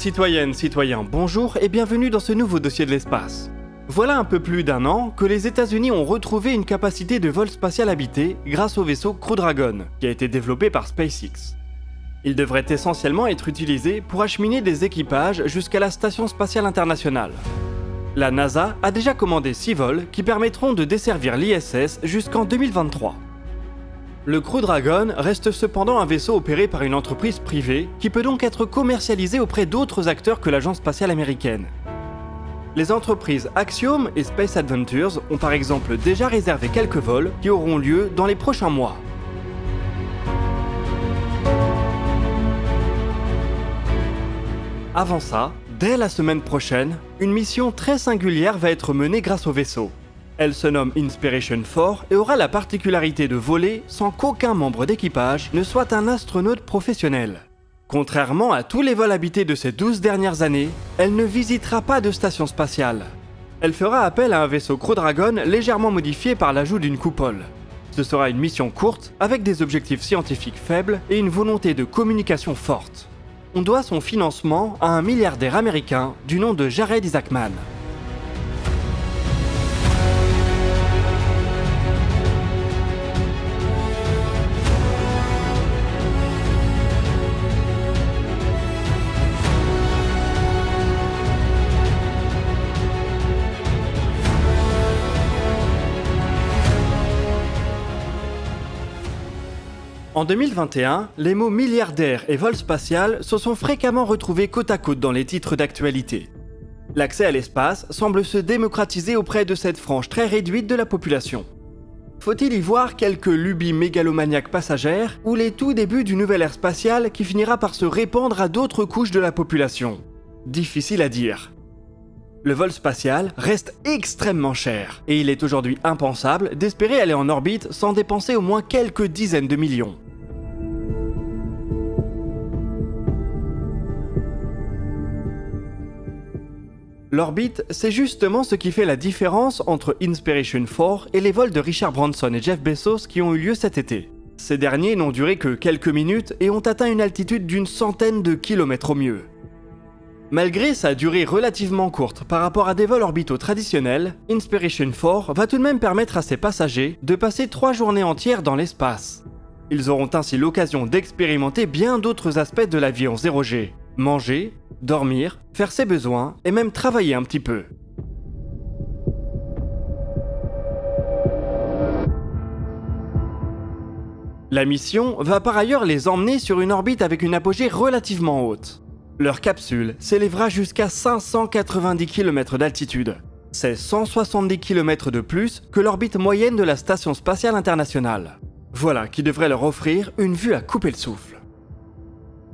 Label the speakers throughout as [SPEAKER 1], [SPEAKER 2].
[SPEAKER 1] Citoyennes, citoyens, bonjour et bienvenue dans ce nouveau dossier de l'espace. Voilà un peu plus d'un an que les États-Unis ont retrouvé une capacité de vol spatial habité grâce au vaisseau Crew Dragon, qui a été développé par SpaceX. Il devrait essentiellement être utilisé pour acheminer des équipages jusqu'à la Station spatiale internationale. La NASA a déjà commandé 6 vols qui permettront de desservir l'ISS jusqu'en 2023. Le Crew Dragon reste cependant un vaisseau opéré par une entreprise privée qui peut donc être commercialisé auprès d'autres acteurs que l'Agence spatiale américaine. Les entreprises Axiom et Space Adventures ont par exemple déjà réservé quelques vols qui auront lieu dans les prochains mois. Avant ça, dès la semaine prochaine, une mission très singulière va être menée grâce au vaisseau. Elle se nomme Inspiration 4 et aura la particularité de voler sans qu'aucun membre d'équipage ne soit un astronaute professionnel. Contrairement à tous les vols habités de ces 12 dernières années, elle ne visitera pas de station spatiale. Elle fera appel à un vaisseau Crew Dragon légèrement modifié par l'ajout d'une coupole. Ce sera une mission courte avec des objectifs scientifiques faibles et une volonté de communication forte. On doit son financement à un milliardaire américain du nom de Jared Isaacman. En 2021, les mots milliardaire et vol spatial se sont fréquemment retrouvés côte à côte dans les titres d'actualité. L'accès à l'espace semble se démocratiser auprès de cette frange très réduite de la population. Faut-il y voir quelques lubies mégalomaniaques passagères ou les tout débuts d'une nouvelle ère spatiale qui finira par se répandre à d'autres couches de la population? Difficile à dire. Le vol spatial reste extrêmement cher, et il est aujourd'hui impensable d'espérer aller en orbite sans dépenser au moins quelques dizaines de millions. L'orbite, c'est justement ce qui fait la différence entre Inspiration 4 et les vols de Richard Branson et Jeff Bezos qui ont eu lieu cet été. Ces derniers n'ont duré que quelques minutes et ont atteint une altitude d'une centaine de kilomètres au mieux. Malgré sa durée relativement courte par rapport à des vols orbitaux traditionnels, Inspiration 4 va tout de même permettre à ses passagers de passer trois journées entières dans l'espace. Ils auront ainsi l'occasion d'expérimenter bien d'autres aspects de la vie en 0G. Manger, dormir, faire ses besoins et même travailler un petit peu. La mission va par ailleurs les emmener sur une orbite avec une apogée relativement haute. Leur capsule s'élèvera jusqu'à 590 km d'altitude. C'est 170 km de plus que l'orbite moyenne de la Station spatiale internationale. Voilà qui devrait leur offrir une vue à couper le souffle.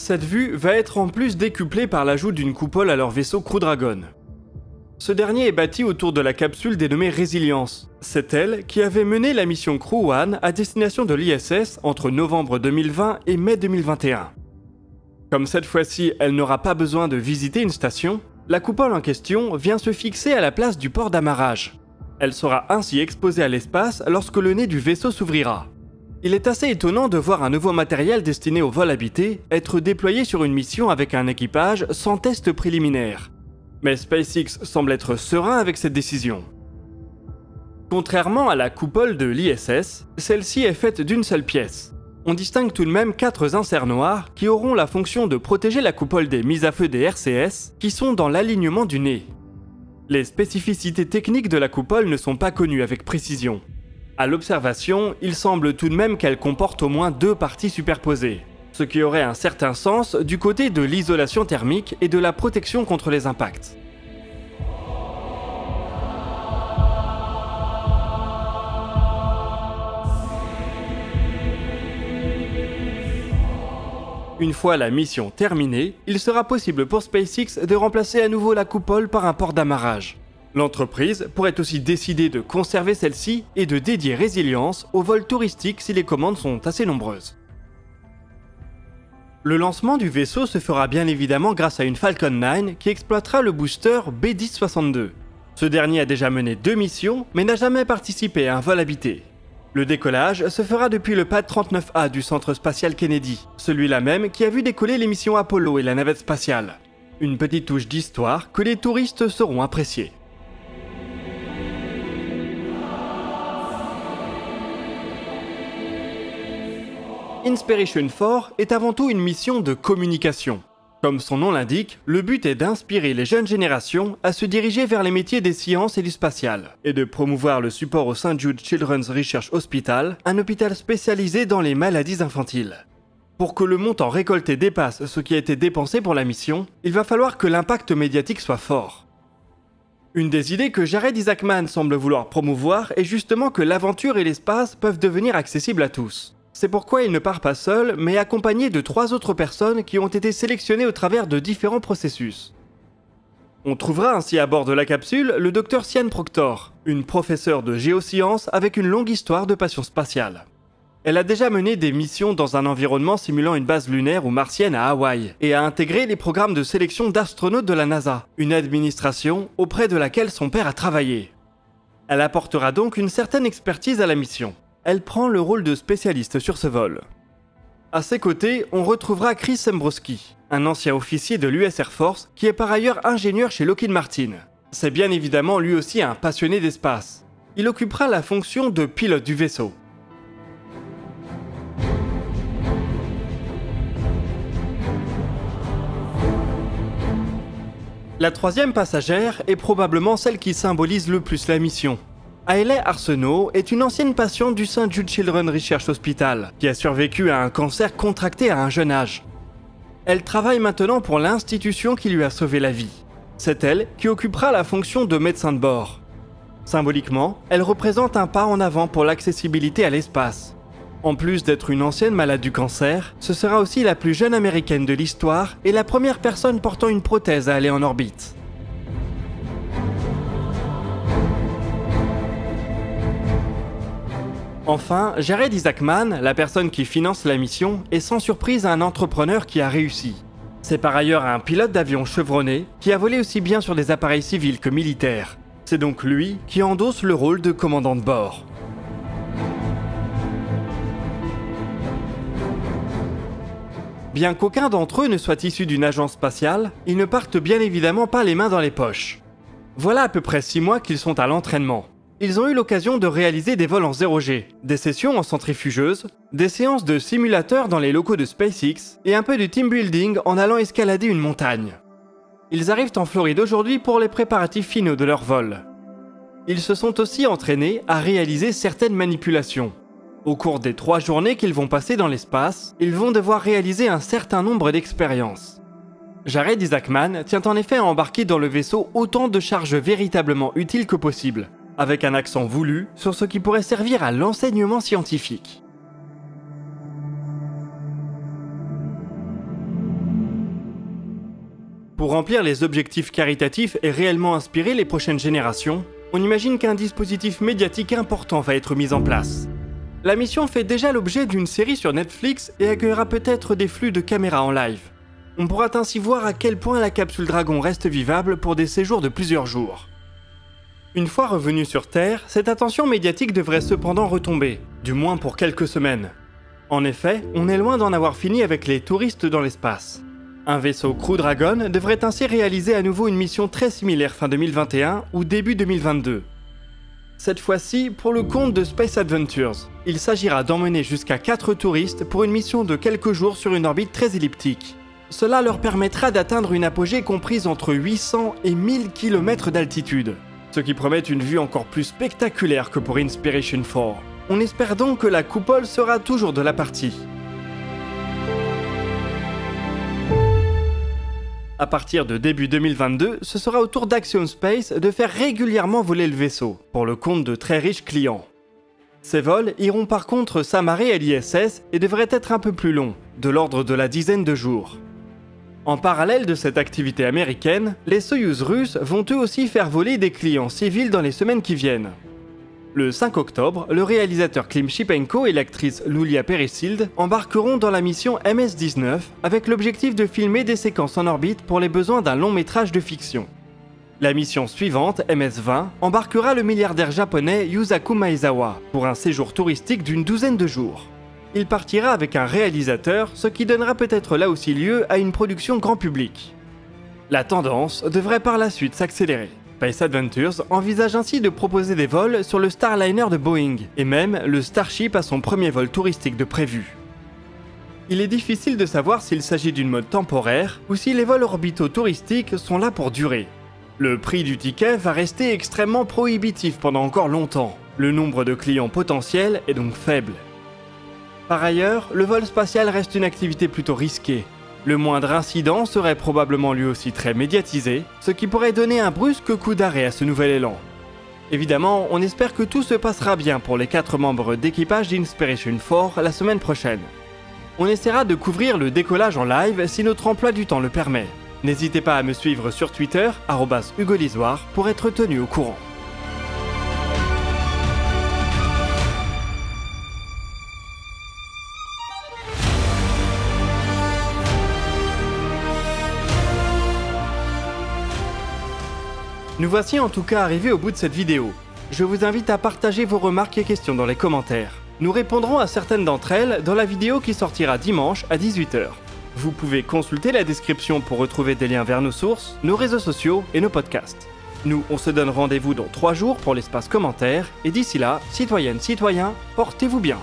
[SPEAKER 1] Cette vue va être en plus décuplée par l'ajout d'une coupole à leur vaisseau Crew Dragon. Ce dernier est bâti autour de la capsule dénommée Résilience. C'est elle qui avait mené la mission Crew One à destination de l'ISS entre novembre 2020 et mai 2021. Comme cette fois-ci, elle n'aura pas besoin de visiter une station, la coupole en question vient se fixer à la place du port d'amarrage. Elle sera ainsi exposée à l'espace lorsque le nez du vaisseau s'ouvrira. Il est assez étonnant de voir un nouveau matériel destiné au vol habité être déployé sur une mission avec un équipage sans test préliminaire. Mais SpaceX semble être serein avec cette décision. Contrairement à la coupole de l'ISS, celle-ci est faite d'une seule pièce on distingue tout de même quatre inserts noirs qui auront la fonction de protéger la coupole des mises à feu des RCS qui sont dans l'alignement du nez. Les spécificités techniques de la coupole ne sont pas connues avec précision. À l'observation, il semble tout de même qu'elle comporte au moins deux parties superposées, ce qui aurait un certain sens du côté de l'isolation thermique et de la protection contre les impacts. Une fois la mission terminée, il sera possible pour SpaceX de remplacer à nouveau la coupole par un port d'amarrage. L'entreprise pourrait aussi décider de conserver celle-ci et de dédier résilience aux vols touristiques si les commandes sont assez nombreuses. Le lancement du vaisseau se fera bien évidemment grâce à une Falcon 9 qui exploitera le booster B-1062. Ce dernier a déjà mené deux missions mais n'a jamais participé à un vol habité. Le décollage se fera depuis le pad 39A du centre spatial Kennedy, celui-là même qui a vu décoller les missions Apollo et la navette spatiale. Une petite touche d'histoire que les touristes sauront apprécier. Inspiration 4 est avant tout une mission de communication. Comme son nom l'indique, le but est d'inspirer les jeunes générations à se diriger vers les métiers des sciences et du spatial, et de promouvoir le support au St. Jude Children's Research Hospital, un hôpital spécialisé dans les maladies infantiles. Pour que le montant récolté dépasse ce qui a été dépensé pour la mission, il va falloir que l'impact médiatique soit fort. Une des idées que Jared Isaacman semble vouloir promouvoir est justement que l'aventure et l'espace peuvent devenir accessibles à tous. C'est pourquoi il ne part pas seul, mais accompagné de trois autres personnes qui ont été sélectionnées au travers de différents processus. On trouvera ainsi à bord de la capsule le docteur Sian Proctor, une professeure de géosciences avec une longue histoire de passion spatiale. Elle a déjà mené des missions dans un environnement simulant une base lunaire ou martienne à Hawaï et a intégré les programmes de sélection d'astronautes de la NASA, une administration auprès de laquelle son père a travaillé. Elle apportera donc une certaine expertise à la mission elle prend le rôle de spécialiste sur ce vol. À ses côtés, on retrouvera Chris Sembrowski, un ancien officier de l'US Air Force qui est par ailleurs ingénieur chez Lockheed Martin. C'est bien évidemment lui aussi un passionné d'espace. Il occupera la fonction de pilote du vaisseau. La troisième passagère est probablement celle qui symbolise le plus la mission, Hailey Arsenault est une ancienne patiente du St. Jude Children's Research Hospital qui a survécu à un cancer contracté à un jeune âge. Elle travaille maintenant pour l'institution qui lui a sauvé la vie. C'est elle qui occupera la fonction de médecin de bord. Symboliquement, elle représente un pas en avant pour l'accessibilité à l'espace. En plus d'être une ancienne malade du cancer, ce sera aussi la plus jeune américaine de l'histoire et la première personne portant une prothèse à aller en orbite. Enfin, Jared Isaacman, la personne qui finance la mission, est sans surprise un entrepreneur qui a réussi. C'est par ailleurs un pilote d'avion chevronné qui a volé aussi bien sur des appareils civils que militaires. C'est donc lui qui endosse le rôle de commandant de bord. Bien qu'aucun d'entre eux ne soit issu d'une agence spatiale, ils ne partent bien évidemment pas les mains dans les poches. Voilà à peu près 6 mois qu'ils sont à l'entraînement ils ont eu l'occasion de réaliser des vols en 0G, des sessions en centrifugeuse, des séances de simulateurs dans les locaux de SpaceX et un peu de team building en allant escalader une montagne. Ils arrivent en Floride aujourd'hui pour les préparatifs finaux de leur vol. Ils se sont aussi entraînés à réaliser certaines manipulations. Au cours des trois journées qu'ils vont passer dans l'espace, ils vont devoir réaliser un certain nombre d'expériences. Jared Isaacman tient en effet à embarquer dans le vaisseau autant de charges véritablement utiles que possible, avec un accent voulu sur ce qui pourrait servir à l'enseignement scientifique. Pour remplir les objectifs caritatifs et réellement inspirer les prochaines générations, on imagine qu'un dispositif médiatique important va être mis en place. La mission fait déjà l'objet d'une série sur Netflix et accueillera peut-être des flux de caméras en live. On pourra ainsi voir à quel point la capsule Dragon reste vivable pour des séjours de plusieurs jours. Une fois revenu sur Terre, cette attention médiatique devrait cependant retomber, du moins pour quelques semaines. En effet, on est loin d'en avoir fini avec les touristes dans l'espace. Un vaisseau Crew Dragon devrait ainsi réaliser à nouveau une mission très similaire fin 2021 ou début 2022. Cette fois-ci pour le compte de Space Adventures. Il s'agira d'emmener jusqu'à 4 touristes pour une mission de quelques jours sur une orbite très elliptique. Cela leur permettra d'atteindre une apogée comprise entre 800 et 1000 km d'altitude ce qui promet une vue encore plus spectaculaire que pour Inspiration 4. On espère donc que la coupole sera toujours de la partie. À partir de début 2022, ce sera au tour d'Action Space de faire régulièrement voler le vaisseau, pour le compte de très riches clients. Ces vols iront par contre s'amarrer à l'ISS et devraient être un peu plus longs, de l'ordre de la dizaine de jours. En parallèle de cette activité américaine, les Soyuz russes vont eux aussi faire voler des clients civils dans les semaines qui viennent. Le 5 octobre, le réalisateur Klim Shipenko et l'actrice Lulia Peresild embarqueront dans la mission MS-19 avec l'objectif de filmer des séquences en orbite pour les besoins d'un long métrage de fiction. La mission suivante, MS-20, embarquera le milliardaire japonais Yusaku Maezawa pour un séjour touristique d'une douzaine de jours il partira avec un réalisateur, ce qui donnera peut-être là aussi lieu à une production grand public. La tendance devrait par la suite s'accélérer. Space Adventures envisage ainsi de proposer des vols sur le Starliner de Boeing, et même le Starship a son premier vol touristique de prévu. Il est difficile de savoir s'il s'agit d'une mode temporaire ou si les vols orbitaux touristiques sont là pour durer. Le prix du ticket va rester extrêmement prohibitif pendant encore longtemps. Le nombre de clients potentiels est donc faible. Par ailleurs, le vol spatial reste une activité plutôt risquée, le moindre incident serait probablement lui aussi très médiatisé, ce qui pourrait donner un brusque coup d'arrêt à ce nouvel élan. Évidemment, on espère que tout se passera bien pour les quatre membres d'équipage d'Inspiration 4 la semaine prochaine. On essaiera de couvrir le décollage en live si notre emploi du temps le permet. N'hésitez pas à me suivre sur Twitter, Hugo pour être tenu au courant. Nous voici en tout cas arrivés au bout de cette vidéo. Je vous invite à partager vos remarques et questions dans les commentaires. Nous répondrons à certaines d'entre elles dans la vidéo qui sortira dimanche à 18h. Vous pouvez consulter la description pour retrouver des liens vers nos sources, nos réseaux sociaux et nos podcasts. Nous, on se donne rendez-vous dans 3 jours pour l'espace commentaire, et d'ici là, citoyennes, citoyens, portez-vous bien.